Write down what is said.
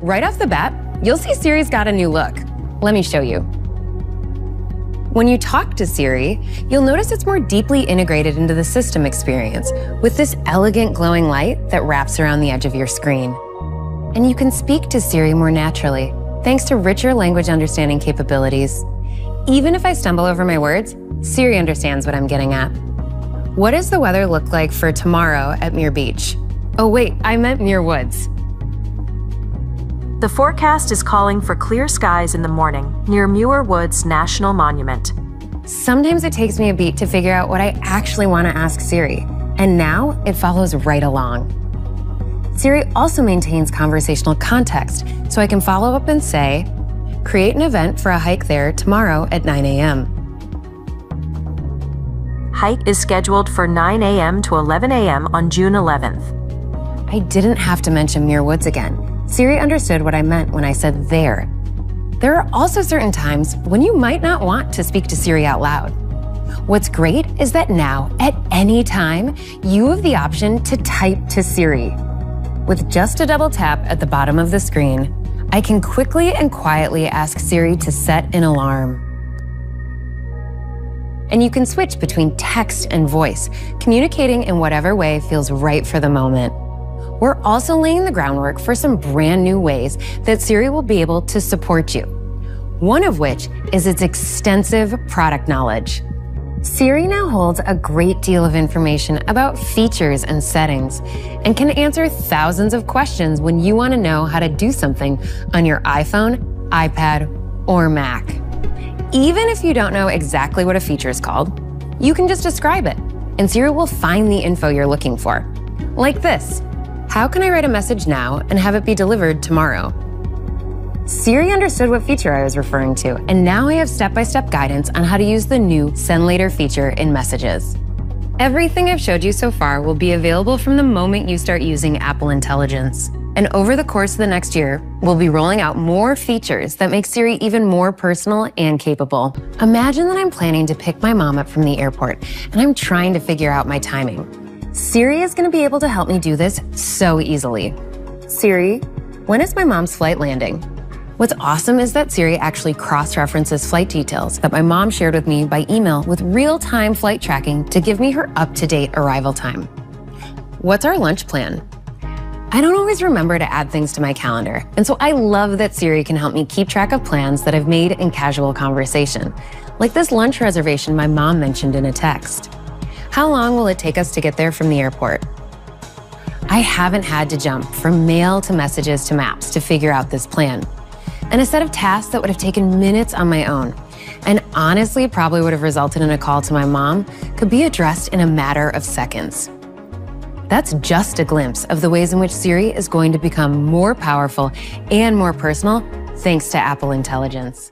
Right off the bat, you'll see Siri's got a new look. Let me show you. When you talk to Siri, you'll notice it's more deeply integrated into the system experience with this elegant glowing light that wraps around the edge of your screen. And you can speak to Siri more naturally thanks to richer language understanding capabilities. Even if I stumble over my words, Siri understands what I'm getting at. What does the weather look like for tomorrow at Muir Beach? Oh, wait, I meant Muir Woods. The forecast is calling for clear skies in the morning near Muir Woods National Monument. Sometimes it takes me a beat to figure out what I actually want to ask Siri, and now it follows right along. Siri also maintains conversational context, so I can follow up and say, create an event for a hike there tomorrow at 9 a.m. Hike is scheduled for 9 a.m. to 11 a.m. on June 11th. I didn't have to mention Muir Woods again. Siri understood what I meant when I said there. There are also certain times when you might not want to speak to Siri out loud. What's great is that now, at any time, you have the option to type to Siri. With just a double tap at the bottom of the screen, I can quickly and quietly ask Siri to set an alarm. And you can switch between text and voice, communicating in whatever way feels right for the moment. We're also laying the groundwork for some brand new ways that Siri will be able to support you. One of which is its extensive product knowledge. Siri now holds a great deal of information about features and settings and can answer thousands of questions when you want to know how to do something on your iPhone, iPad, or Mac. Even if you don't know exactly what a feature is called, you can just describe it, and Siri will find the info you're looking for. Like this How can I write a message now and have it be delivered tomorrow? Siri understood what feature I was referring to, and now I have step by step guidance on how to use the new Send Later feature in Messages. Everything I've showed you so far will be available from the moment you start using Apple Intelligence. And over the course of the next year, we'll be rolling out more features that make Siri even more personal and capable. Imagine that I'm planning to pick my mom up from the airport and I'm trying to figure out my timing. Siri is going to be able to help me do this so easily. Siri, when is my mom's flight landing? What's awesome is that Siri actually cross references flight details that my mom shared with me by email with real time flight tracking to give me her up to date arrival time. What's our lunch plan? I don't always remember to add things to my calendar, and so I love that Siri can help me keep track of plans that I've made in casual conversation, like this lunch reservation my mom mentioned in a text. How long will it take us to get there from the airport? I haven't had to jump from mail to messages to maps to figure out this plan and a set of tasks that would have taken minutes on my own. And honestly, probably would have resulted in a call to my mom, could be addressed in a matter of seconds. That's just a glimpse of the ways in which Siri is going to become more powerful and more personal thanks to Apple Intelligence.